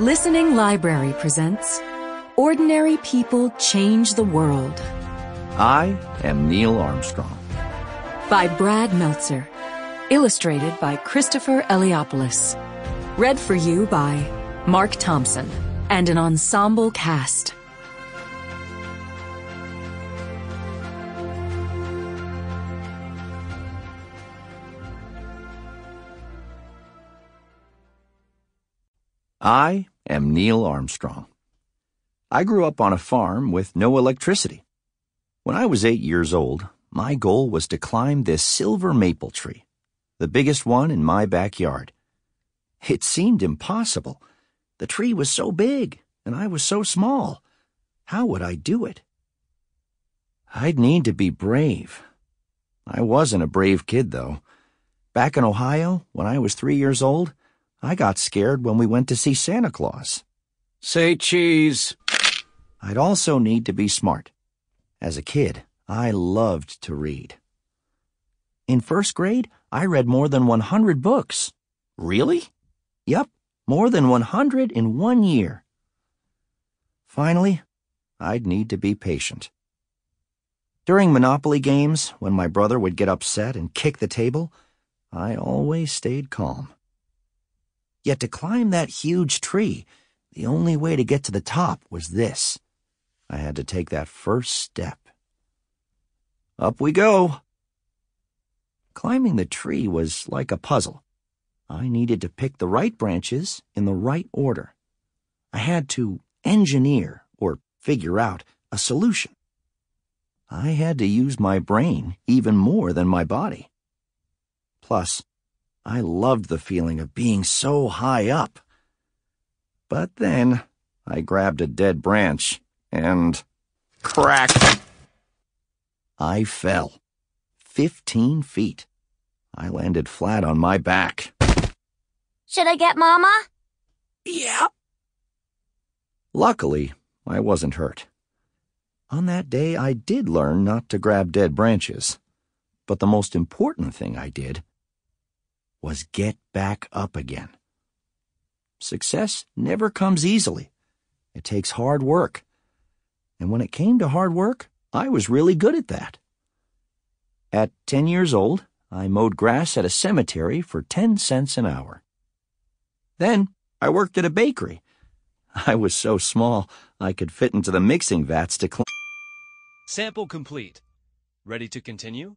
Listening Library presents Ordinary People Change the World I am Neil Armstrong. by Brad Meltzer. Illustrated by Christopher Eliopoulos. Read for you by Mark Thompson and an ensemble cast. I am Neil Armstrong. I grew up on a farm with no electricity. When I was eight years old, my goal was to climb this silver maple tree, the biggest one in my backyard. It seemed impossible. The tree was so big, and I was so small. How would I do it? I'd need to be brave. I wasn't a brave kid, though. Back in Ohio, when I was three years old, I got scared when we went to see Santa Claus. Say cheese. I'd also need to be smart. As a kid, I loved to read. In first grade, I read more than 100 books. Really? Yep, more than 100 in one year. Finally, I'd need to be patient. During Monopoly games, when my brother would get upset and kick the table, I always stayed calm. Yet to climb that huge tree, the only way to get to the top was this. I had to take that first step. Up we go. Climbing the tree was like a puzzle. I needed to pick the right branches in the right order. I had to engineer or figure out a solution. I had to use my brain even more than my body. Plus, I loved the feeling of being so high up. But then I grabbed a dead branch and crack. I fell. Fifteen feet. I landed flat on my back. Should I get Mama? Yeah. Luckily, I wasn't hurt. On that day, I did learn not to grab dead branches. But the most important thing I did was get back up again. Success never comes easily. It takes hard work. And when it came to hard work, I was really good at that. At 10 years old, I mowed grass at a cemetery for 10 cents an hour. Then I worked at a bakery. I was so small, I could fit into the mixing vats to clean. Sample complete. Ready to continue?